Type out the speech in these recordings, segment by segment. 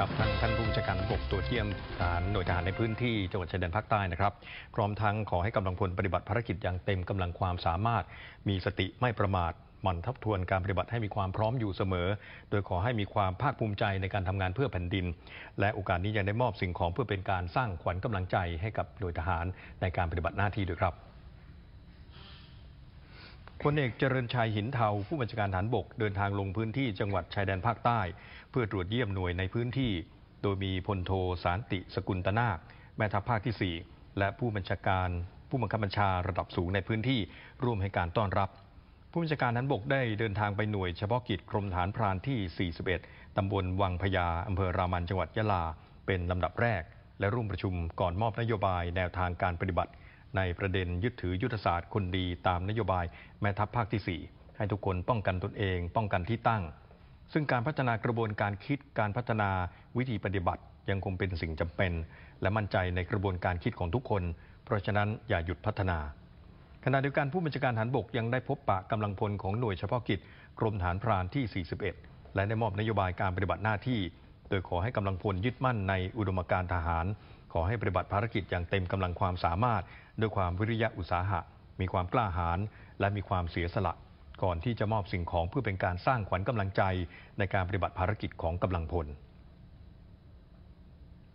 ครับท่านท่านผู้บัญชาการบกตรวเยี่ยมฐานหน่วยทหารในพื้นที่จังหวัดชายแดนภาคใต้นะครับ พร้อมทั้งขอให้กำลังพลปฏิบัติภารกิจอย่างเต็มกำลังความสามารถ มีสติไม่ประมาทหมั่นทบทวนการปฏิบัติให้มีความพร้อมอยู่เสมอ โดยขอให้มีความภาคภูมิใจในการทำงานเพื่อแผ่นดิน และโอกาสนี้ยังได้มอบสิ่งของเพื่อเป็นการสร้างขวัญกำลังใจให้กับหน่วยทหารในการปฏิบัติหน้าที่ด้วยครับ พลเอกเจริญชัยหินเทาผู้บัญชาการฐานบกเดินทางลงพื้นที่จังหวัดชายแดนภาคใต้ เพื่อตรวจเยี่ยมหน่วยในพื้นที่ โดยมีพลโทสารติสกุลตนาคแม่ทัพภาคที่ 4 และผู้บัญชาการผู้บังคับบัญชาระดับสูงในพื้นที่ร่วมให้การต้อนรับ ผู้บัญชาการฐานบกได้เดินทางไปหน่วยเฉพาะกิจกรมฐานพรานที่ 41 ตำบลวังพญาอำเภอรามันจังหวัดยะลา เป็นลำดับแรก และร่วมประชุมก่อนมอบนโยบายแนวทางการปฏิบัติ ในประเด็นยึดถือยุทธศาสตร์คนดีตามนโยบายแม่ทัพภาคที่ 4 ให้ทุกคนป้องกันตนเอง ป้องกันที่ตั้ง ซึ่งการพัฒนากระบวนการคิดการพัฒนาวิธีปฏิบัติยังคงเป็นสิ่งจำเป็น และมั่นใจในกระบวนการคิดของทุกคน เพราะฉะนั้นอย่าหยุดพัฒนาขณะเดียวกันผู้บัญชาการฐานบกยังได้พบปะกำลังพลของหน่วยเฉพาะกิจกรมฐานพรานที่ 41 และได้มอบนโยบายการปฏิบัติหน้าที่ โดยขอให้กำลังพลยึดมั่นในอุดมการทหาร ขอให้ปฏิบัติภารกิจอย่างเต็มกำลังความสามารถ ด้วยความวิริยะอุตสาหะ มีความกล้าหาญและมีความเสียสละ ก่อนที่จะมอบสิ่งของเพื่อเป็นการสร้างขวัญกำลังใจในการปฏิบัติภารกิจของกำลังพล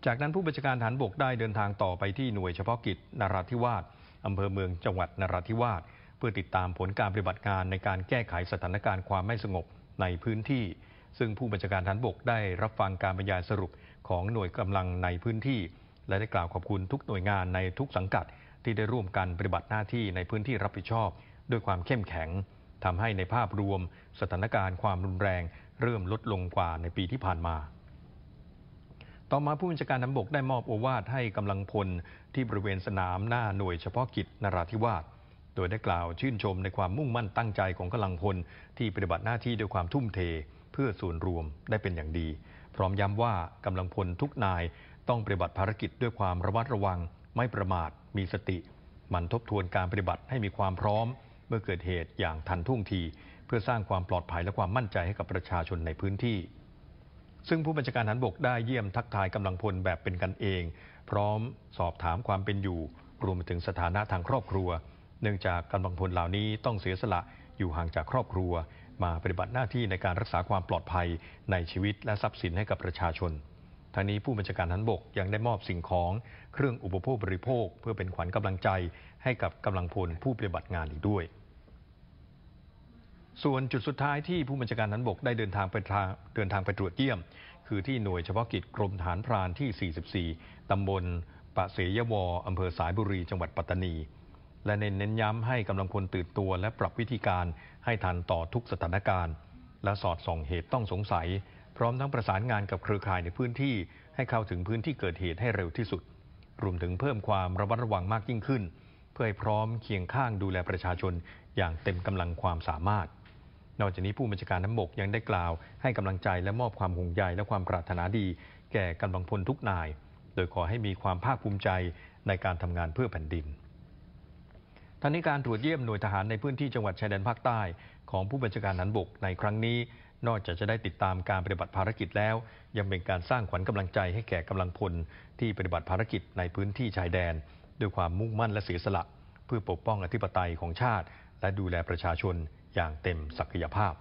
จากนั้นผู้บัญชาการฐานบกได้เดินทางต่อไปที่หน่วยเฉพาะกิจนราธิวาสอำเภอเมืองจังหวัดนราธิวาสเพื่อติดตามผลการปฏิบัติงานในการแก้ไขสถานการณ์ความไม่สงบในพื้นที่ ซึ่งผู้บัญชาการฐานบกได้รับฟังการบรรยายสรุปของหน่วยกำลังในพื้นที่ และได้กล่าวขอบคุณทุกหน่วยงานในทุกสังกัดที่ได้ร่วมกันปฏิบัติหน้าที่ในพื้นที่รับผิดชอบ ด้วยความเข้มแข็งทำให้ในภาพรวม สถานการณ์ความรุนแรง เริ่มลดลงกว่าในปีที่ผ่านมา ต่อมาผู้บัญชาการทหารบกได้มอบโอวาทให้กำลังพลที่บริเวณสนามหน้าหน่วยเฉพาะกิจนราธิวาสโดยได้กล่าวชื่นชมในความมุ่งมั่นตั้งใจของกำลังพลที่ปฏิบัติหน้าที่ด้วยความทุ่มเท เพื่อส่วนรวมได้เป็นอย่างดี พร้อมย้ำว่ากำลังพลทุกนายต้องปฏิบัติภารกิจด้วยความระมัดระวัง ไม่ประมาท มีสติ มั่นทบทวนการปฏิบัติให้มีความพร้อม เมื่อเกิดเหตุอย่างทันท่วงที เพื่อสร้างความปลอดภัยและความมั่นใจให้กับประชาชนในพื้นที่ ซึ่งผู้บัญชาการทหารบกได้เยี่ยมทักทายกำลังพลแบบเป็นกันเอง พร้อมสอบถามความเป็นอยู่ รวมไปถึงสถานะทางครอบครัว เนื่องจากกำลังพลเหล่านี้ต้องเสียสละอยู่ห่างจากครอบครัว มาปฏิบัติหน้าที่ในการรักษาความปลอดภัยในชีวิตและทรัพย์สินให้กับประชาชนทางนี้ผู้บัญชาการทหารบกยังได้มอบสิ่งของเครื่องอุปโภคบริโภค เพื่อเป็นขวัญกำลังใจให้กับกำลังพลผู้ปฏิบัติงานอีกด้วย ส่วนจุดสุดท้ายที่ผู้บัญชาการทหารบกได้เดินทางไปทางเดินทางไปตรวจเยี่ยม คือที่หน่วยเฉพาะกิจกรมฐานพรานที่ 44 ตำบลปะเสยวออำเภอสายบุรี จังหวัดปัตตานี และเน้นเน้นย้ำให้กำลังพลตื่นตัว และปรับวิธีการให้ทันต่อทุกสถานการณ์ และสอดส่องเหตุต้องสงสัย พร้อมทั้งประสานงานกับเครือข่ายในพื้นที่ ให้เข้าถึงพื้นที่เกิดเหตุให้เร็วที่สุด รวมถึงเพิ่มความระมัดระวังมากยิ่งขึ้น เพื่อให้พร้อมเคียงข้างดูแลประชาชน อย่างเต็มกำลังความสามารถ นอกจากนี้ผู้บัญชาการน้ำบกยังได้กล่าว ให้กำลังใจและมอบความห่วงใยและความปรารถนาดี แก่กำลังพลทุกนาย โดยขอให้มีความภาคภูมิใจในการทำงานเพื่อแผ่นดิน ท่านี้การตรวจเยี่ยมหน่วยทหารในพื้นที่จังหวัดชายแดนภาคใต้ ของผู้บัญชาการนันบกในครั้งนี้ นอกจากจะได้ติดตามการปฏิบัติภารกิจแล้ว ยังเป็นการสร้างขวัญกำลังใจให้แก่กำลังพลที่ปฏิบัติภารกิจในพื้นที่ชายแดน ด้วยความมุ่งมั่นและเสียสละ เพื่อปกป้องอธิปไตยของชาติ และดูแลประชาชนอย่างเต็มศักยภาพ